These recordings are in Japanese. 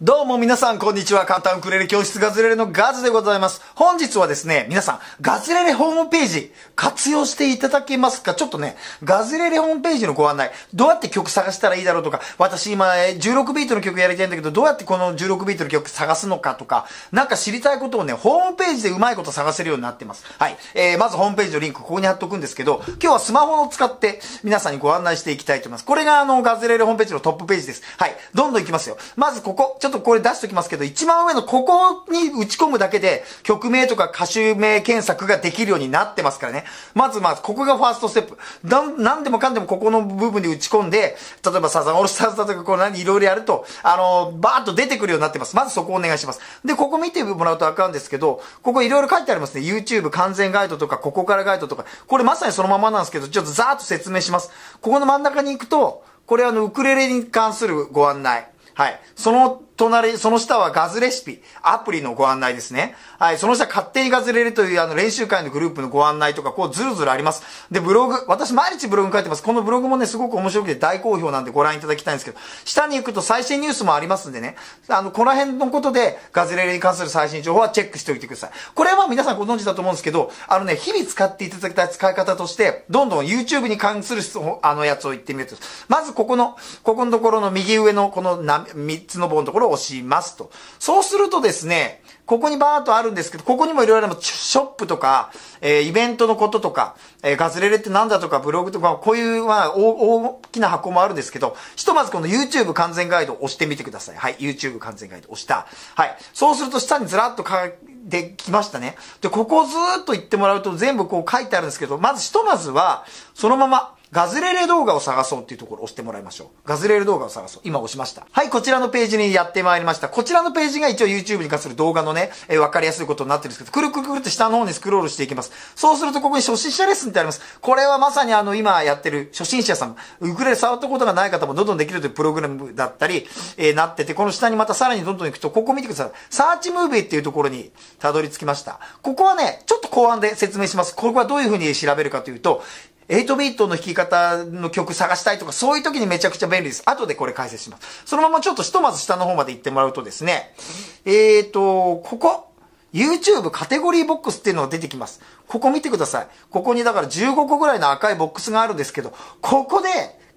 どうも皆さんこんにちは。簡単ウクレレ教室ガズレレのガズでございます。本日はですね、皆さん、ガズレレホームページ活用していただけますか？ちょっとね、ガズレレホームページのご案内、どうやって曲探したらいいだろうとか、私今16ビートの曲やりたいんだけど、どうやってこの16ビートの曲探すのかとか、なんか知りたいことをね、ホームページでうまいこと探せるようになってます。はい。えー、まずホームページのリンクここに貼っとくんですけど、今日はスマホを使って皆さんにご案内していきたいと思います。これがあの、ガズレレホームページのトップページです。はい。どんどんいきますよ。まずここ、ちょっとょっとこれ出しときますけど、一番上のここに打ち込むだけで、曲名とか歌手名検索ができるようになってますからね。まずまず、ここがファーストステップ。な、なんでもかんでもここの部分で打ち込んで、例えばサザンオールスターズだとか、こう何、いろいろやると、あの、バーッと出てくるようになってます。まずそこお願いします。で、ここ見てもらうとわかるんですけど、ここいろいろ書いてありますね。YouTube 完全ガイドとか、ここからガイドとか、これまさにそのままなんですけど、ちょっとざーっと説明します。ここの真ん中に行くと、これあの、ウクレレに関するご案内。はい。その隣、その下はガズレシピ、アプリのご案内ですね。はい、その下、勝手にガズれるというあの練習会のグループのご案内とか、こうずるずるあります。で、ブログ、私毎日ブログ書いてます。このブログもね、すごく面白くて大好評なんでご覧いただきたいんですけど、下に行くと最新ニュースもありますんでね、あの、この辺のことでガズレレに関する最新情報はチェックしておいてください。これは皆さんご存知だと思うんですけど、あのね、日々使っていただきたい使い方として、どんどん YouTube に関するあのやつを言ってみると、まずここの、ここのところの右上のこの3つの棒のところを押しますと。そうするとですね、ここにバーっとあるんですけど、ここにもいろいろショップとか、えー、イベントのこととか、えー、ガズレレってなんだとか、ブログとか、こういう、まあ、大きな箱もあるんですけど、ひとまずこの YouTube 完全ガイドを押してみてください。はい、YouTube 完全ガイド押した。はい。そうすると下にずらっと書いてきましたね。で、ここをずーっと言ってもらうと全部こう書いてあるんですけど、まずひとまずは、そのまま、ガズレレ動画を探そうっていうところを押してもらいましょう。ガズレレ動画を探そう。今押しました。はい、こちらのページにやってまいりました。こちらのページが一応 YouTube に関する動画のね、えー、わかりやすいことになってるんですけど、くるくるくるって下の方にスクロールしていきます。そうするとここに初心者レッスンってあります。これはまさにあの今やってる初心者さん、ウクレレ触ったことがない方もどんどんできるというプログラムだったり、えー、なってて、この下にまたさらにどんどん行くと、ここ見てください。サーチムービーっていうところにたどり着きました。ここはね、ちょっと後半で説明します。これはどういうふうに調べるかというと、8ビートの弾き方の曲探したいとか、そういう時にめちゃくちゃ便利です。後でこれ解説します。そのままちょっとひとまず下の方まで行ってもらうとですね、えーと、ここ、YouTube カテゴリーボックスっていうのが出てきます。ここ見てください。ここにだから15個ぐらいの赤いボックスがあるんですけど、ここで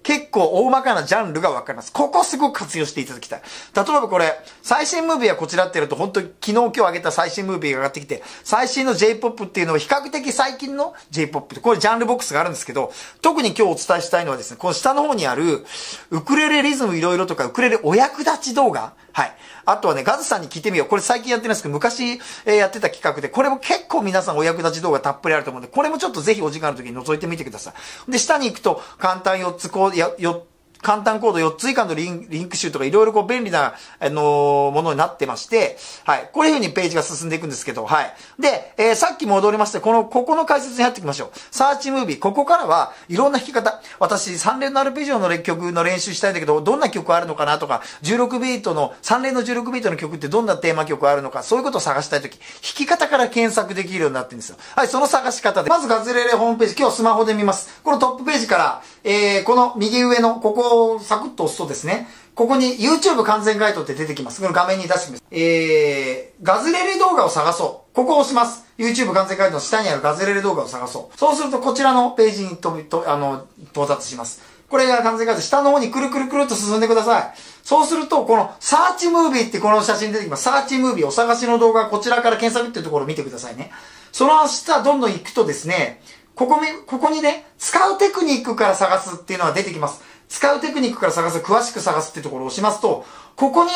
結構大まかなジャンルがわかります。ここすごく活用していただきたい。例えばこれ、最新ムービーはこちらってやると、本当に昨日今日上げた最新ムービーが上がってきて、最新の J-POP っていうのは比較的最近の J-POP これジャンルボックスがあるんですけど、特に今日お伝えしたいのはですね、この下の方にある、ウクレレリズムいろいろとか、ウクレレお役立ち動画はい。あとはね、ガズさんに聞いてみよう。これ最近やってるんですけど、昔、えー、やってた企画で、これも結構皆さんお役立ち動画たっぷりあると思うんで、これもちょっとぜひお時間ある時に覗いてみてください。で、下に行くと、簡単4つこう、や、4簡単コード4つ以下のリンリンク集とかいろいろこう便利な、あのー、ものになってまして、はい。こういう風にページが進んでいくんですけど、はい。で、えー、さっき戻りまして、この、ここの解説に入っていきましょう。サーチムービー。ここからはいろんな弾き方。私、3連のアルペジオの曲の練習したいんだけど、どんな曲あるのかなとか、16ビートの、3連の16ビートの曲ってどんなテーマ曲あるのか、そういうことを探したいとき、弾き方から検索できるようになってるんですよ。はい、その探し方で。まずガズレレホームページ、今日スマホで見ます。このトップページから、えー、この右上の、ここををサクッと押すとですね、ここに YouTube 完全ガイドって出てきます。この画面に出してきます。えー、ガズレレ動画を探そう。ここを押します。YouTube 完全ガイドの下にあるガズレレ動画を探そう。そうするとこちらのページに飛び、と、あの、到達します。これが完全ガイド。下の方にくるくるくるっと進んでください。そうすると、このサーチムービーってこの写真出てきます。サーチムービーお探しの動画、こちらから検索っていうところを見てくださいね。その下どんどん行くとですね、ここにここにね、使うテクニックから探すっていうのが出てきます。使うテクニックから探す、詳しく探すってところを押しますと、ここに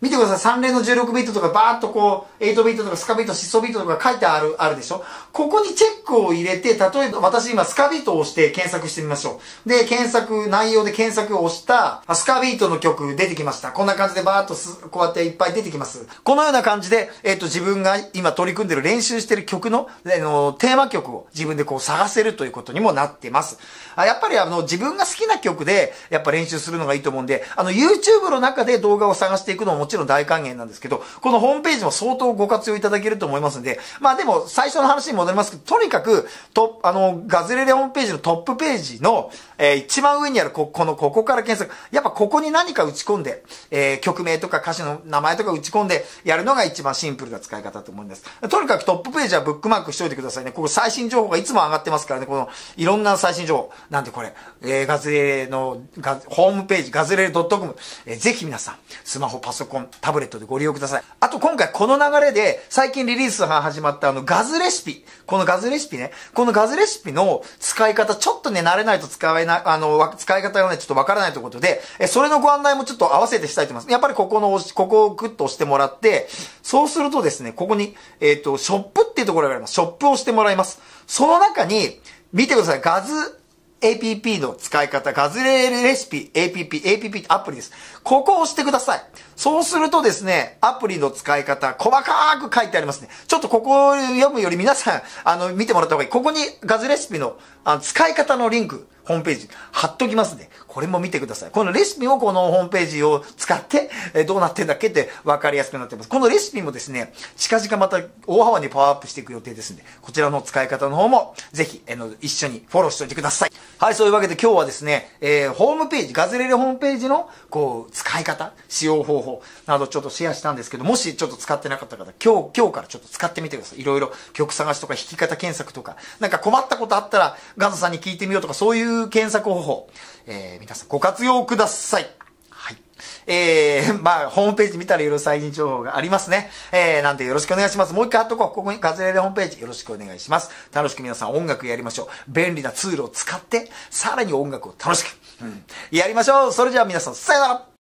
見てください。3連の16ビートとかバーっとこう、8ビートとかスカビート、シソビートとか書いてある、あるでしょ？ここにチェックを入れて、例えば私今スカビートを押して検索してみましょう。で、検索、内容で検索を押した、スカビートの曲出てきました。こんな感じでバーっとすこうやっていっぱい出てきます。このような感じで、えっ、ー、と、自分が今取り組んでる練習してる曲の、あの、テーマ曲を自分でこう探せるということにもなってます。あやっぱりあの、自分が好きな曲で、やっぱ練習するのがいいと思うんで、あの、YouTube の中で動画を探していくのもちろん大歓迎なんですけど、このホームページも相当ご活用いただけると思いますんで、まあでも最初の話に戻りますけど、とにかく、と、あの、ガズレレホームページのトップページの、えー、一番上にあるこ、この、ここから検索。やっぱここに何か打ち込んで、えー、曲名とか歌手の名前とか打ち込んでやるのが一番シンプルな使い方だと思います。とにかくトップページはブックマークしておいてくださいね。ここ最新情報がいつも上がってますからね、この、いろんな最新情報。なんでこれ、えー、ガズレレの、ホームページ、ガズレレ .com、えー、ぜひ皆さん、スマホ、パソコン、タブレットでご利用ください。あと今回この流れで、最近リリースが始まったあの、ガズレシピ。このガズレシピね。このガズレシピの使い方、ちょっとね、慣れないと使えない、あの、使い方がね、ちょっとわからないということで、えそれのご案内もちょっと合わせてしたいと思います。やっぱりここの、ここをグッと押してもらって、そうするとですね、ここに、えっ、ー、と、ショップっていうところがあります。ショップをしてもらいます。その中に、見てください。ガズ APP の使い方、ガズレレシピ、APP、APP アプリです。ここを押してください。そうするとですね、アプリの使い方、細かく書いてありますね。ちょっとここを読むより皆さん、あの、見てもらった方がいい。ここにガズレシピのあの使い方のリンク、ホームページ貼っときますんで、これも見てください。このレシピもこのホームページを使って、えどうなってんだっけって分かりやすくなってます。このレシピもですね、近々また大幅にパワーアップしていく予定ですんで、こちらの使い方の方もぜひ、えの、一緒にフォローしておいてください。はい、そういうわけで今日はですね、えー、ホームページ、ガズレレホームページの、こう、使い方、使用方法などちょっとシェアしたんですけど、もしちょっと使ってなかった方、今日、今日からちょっと使ってみてください。いろいろ曲探しとか弾き方検索とか、なんか困ったことあったら、ガズさんに聞いてみようとか、そういう検索方法、えー、皆さんご活用ください。えー、まあ、ホームページ見たらいろいろ最新情報がありますね。えー、なんでよろしくお願いします。もう一回貼っとこう。ここにガズレレホームページよろしくお願いします。楽しく皆さん音楽やりましょう。便利なツールを使って、さらに音楽を楽しく、うん、やりましょう。それじゃあ皆さん、さよなら